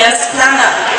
Yes, Nana.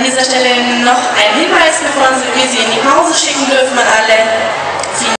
An dieser Stelle noch ein Hinweis, bevor Sie in die Pause schicken dürfen an alle.